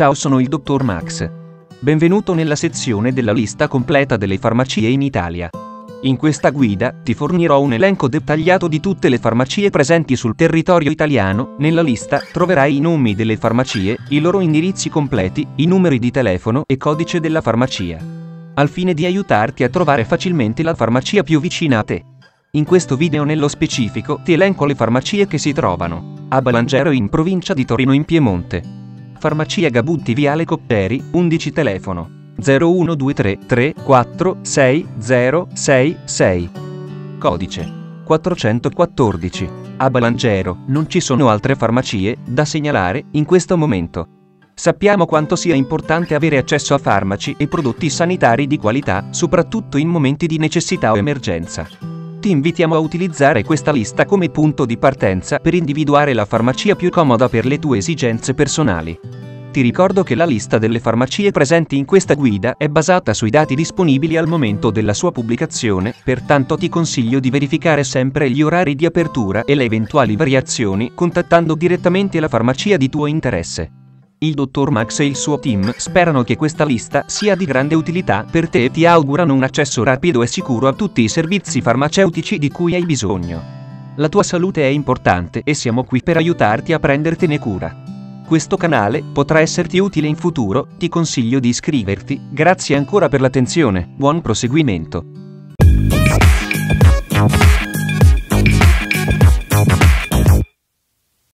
Ciao sono il dottor Max. Benvenuto nella sezione della lista completa delle farmacie in Italia. In questa guida ti fornirò un elenco dettagliato di tutte le farmacie presenti sul territorio italiano. Nella lista troverai i nomi delle farmacie, i loro indirizzi completi, i numeri di telefono e codice della farmacia. Al fine di aiutarti a trovare facilmente la farmacia più vicina a te. In questo video nello specifico ti elenco le farmacie che si trovano a Balangero in provincia di Torino in Piemonte. Farmacia Gabutti Viale Copperi, 11 telefono 0123 34 6066. Codice 414. A Balangero non ci sono altre farmacie da segnalare in questo momento. Sappiamo quanto sia importante avere accesso a farmaci e prodotti sanitari di qualità, soprattutto in momenti di necessità o emergenza ti invitiamo a utilizzare questa lista come punto di partenza per individuare la farmacia più comoda per le tue esigenze personali. Ti ricordo che la lista delle farmacie presenti in questa guida è basata sui dati disponibili al momento della sua pubblicazione, pertanto ti consiglio di verificare sempre gli orari di apertura e le eventuali variazioni contattando direttamente la farmacia di tuo interesse. Il dottor Max e il suo team sperano che questa lista sia di grande utilità per te e ti augurano un accesso rapido e sicuro a tutti i servizi farmaceutici di cui hai bisogno. La tua salute è importante e siamo qui per aiutarti a prendertene cura. Questo canale potrà esserti utile in futuro, ti consiglio di iscriverti, grazie ancora per l'attenzione, buon proseguimento.